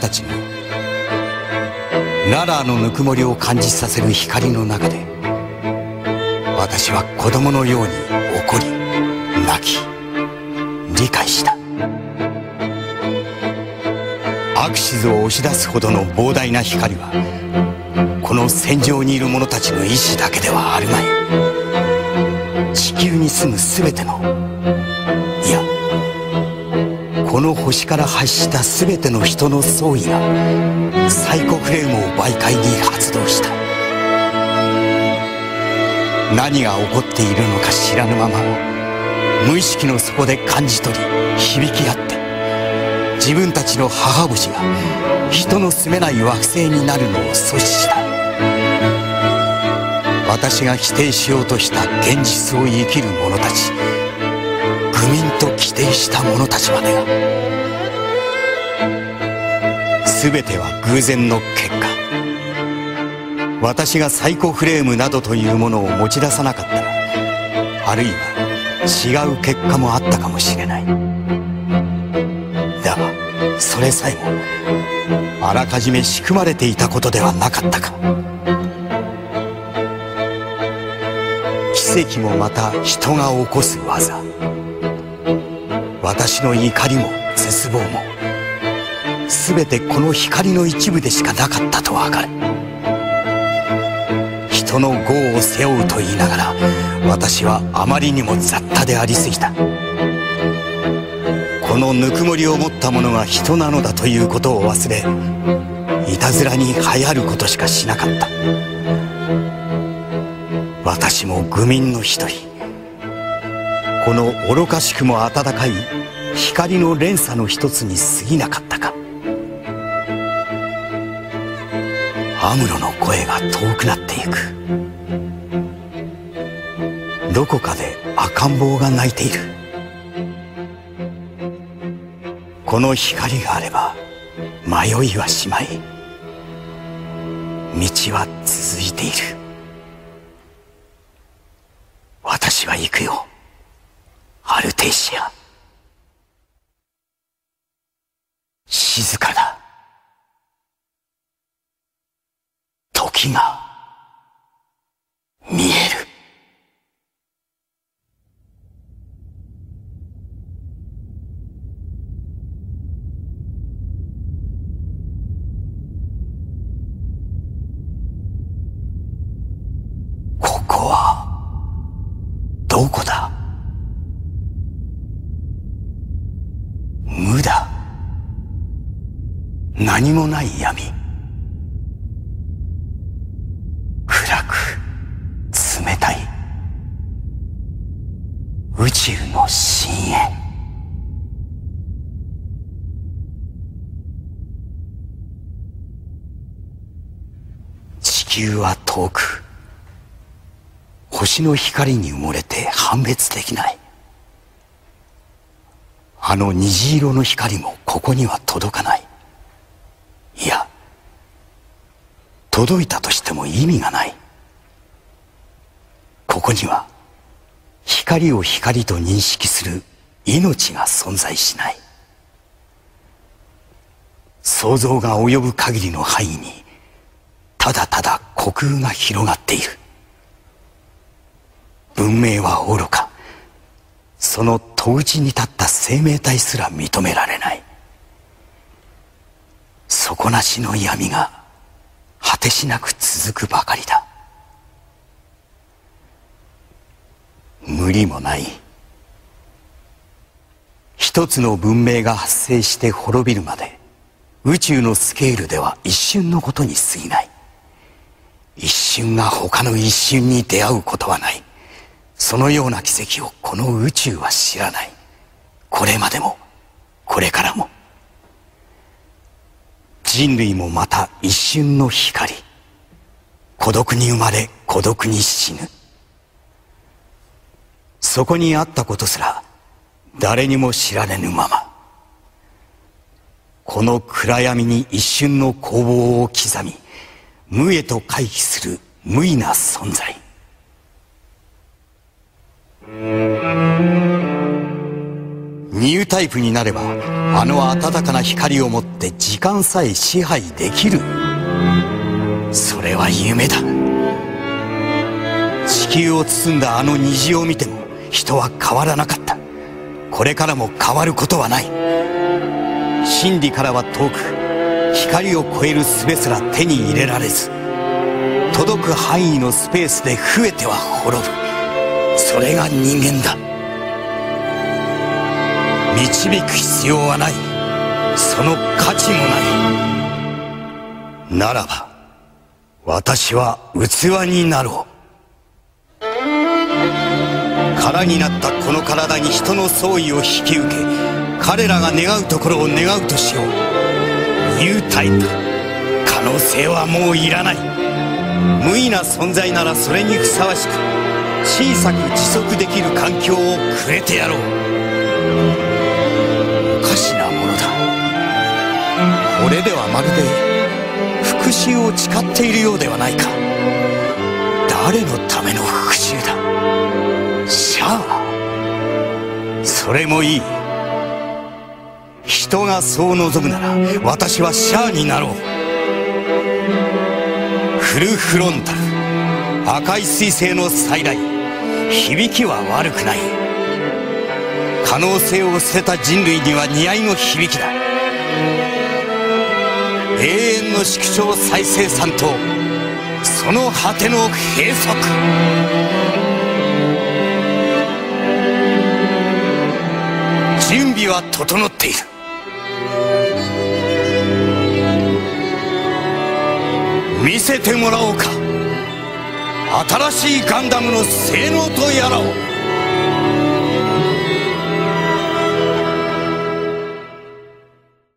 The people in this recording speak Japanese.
たちのララーのぬくもりを感じさせる光の中で私は子供のように怒り泣き理解した。アクシズを押し出すほどの膨大な光はこの戦場にいる者たちの意志だけではあるまい。地球に住む全てのいやこの星から発した全ての人の総意がサイコフレームを媒介に発動した。何が起こっているのか知らぬまま無意識の底で感じ取り響き合って自分たちの母星が人の住めない惑星になるのを阻止した。私が否定しようとした現実を生きる者たち愚民と規定した者たちまでが全ては偶然の結果。私がサイコフレームなどというものを持ち出さなかったらあるいは違う結果もあったかもしれない。だがそれさえもあらかじめ仕組まれていたことではなかったか。奇跡もまた人が起こす技。私の怒りも絶望も全てこの光の一部でしかなかったとわかる。人の業を背負うと言いながら私はあまりにも雑多でありすぎた。このぬくもりを持った者が人なのだということを忘れいたずらに流行ることしかしなかった。私も愚民の一人。この愚かしくも温かい光の連鎖の一つに過ぎなかったか。アムロの声が遠くなっていく。どこかで赤ん坊が泣いている。この光があれば迷いはしまい。道は続いている。私は行くよ。アルテイシア静かだ時が見えるここはどこだ無だ何もない闇。暗く冷たい。宇宙の深淵。地球は遠く星の光に埋もれて判別できない。あの虹色の光もここには届かないいや届いたとしても意味がない。ここには光を光と認識する命が存在しない。想像が及ぶ限りの範囲にただただ虚空が広がっている。文明は愚か。その戸口に立った生命体すら認められない。底なしの闇が果てしなく続くばかりだ。無理もない。一つの文明が発生して滅びるまで宇宙のスケールでは一瞬のことに過ぎない。一瞬が他の一瞬に出会うことはない。そのような奇跡をこの宇宙は知らない。これまでもこれからも。人類もまた一瞬の光。孤独に生まれ孤独に死ぬ。そこにあったことすら誰にも知られぬまま。この暗闇に一瞬の攻防を刻み無へと回帰する無意な存在。ニュータイプになればあの暖かな光を持って時間さえ支配できる。それは夢だ。地球を包んだあの虹を見ても人は変わらなかった。これからも変わることはない。真理からは遠く光を超える術すら手に入れられず届く範囲のスペースで増えては滅ぶ。それが人間だ。導く必要はない。その価値もない。ならば私は器になろう。空になったこの体に人の総意を引き受け彼らが願うところを願うとしよう。ニュータイプ可能性はもういらない。無意な存在ならそれにふさわしく小さく持続できる環境をくれてやろう。俺ではまるで復讐を誓っているようではないか。誰のための復讐だ？シャア。それもいい。人がそう望むなら私はシャアになろう。フルフロンタル。赤い彗星の最大響きは悪くない。可能性を捨てた人類には似合いの響きだ。永遠の縮小再生産とその果ての閉塞。準備は整っている。見せてもらおうか。新しいガンダムの性能とやらを。